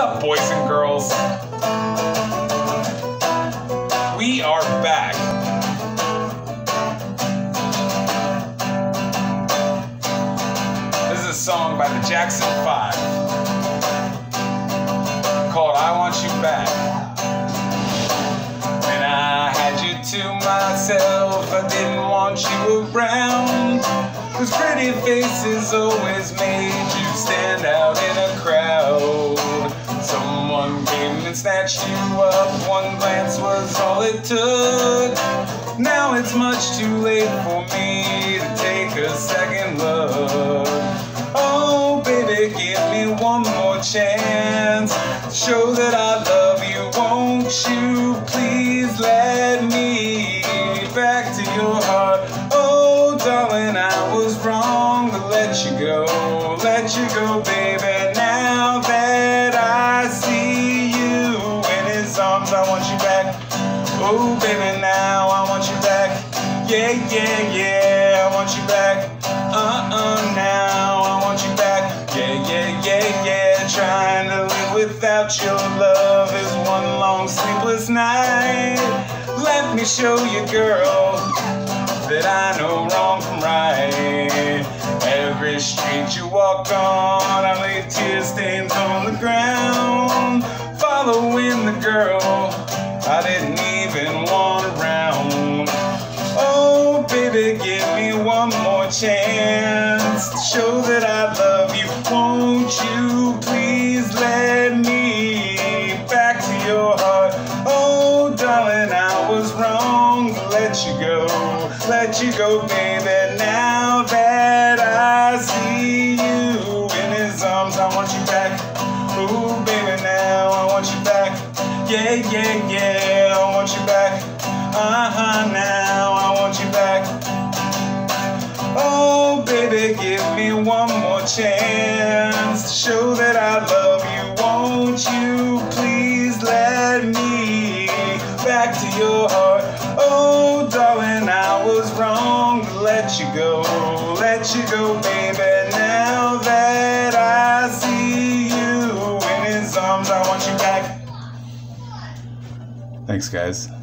up, boys and girls? We are back. This is a song by the Jackson Five called I Want You Back. And I had you to myself, I didn't want you around. Cause pretty faces always made you stand out in a crowd. And snatched you up, one glance was all it took. Now it's much too late for me to take a second look. Oh, baby, give me one more chance show that I love you. Won't you please let me back to your heart? Oh, darling, I was wrong to let you go, let you go, baby. Oh, baby, now I want you back. Yeah, yeah, yeah, I want you back. Uh-uh, now I want you back. Yeah, yeah, yeah, yeah. Trying to live without your love is one long sleepless night. Let me show you, girl, that I know wrong from right. Every street you walk on, I lay tear stains on the ground. Following the girl I didn't even want around. Oh, baby, give me one more chance to show that I love you. Won't you please let me back to your heart? Oh, darling, I was wrong to let you go, let you go, baby. Now that I Yeah, yeah, yeah, I want you back. Uh huh, now I want you back. Oh, baby, give me one more chance to show that I love you. Won't you please let me back to your heart? Oh, darling, I was wrong to let you go, let you go, baby. Now that I see you in his arms, I want you back. Thanks, guys.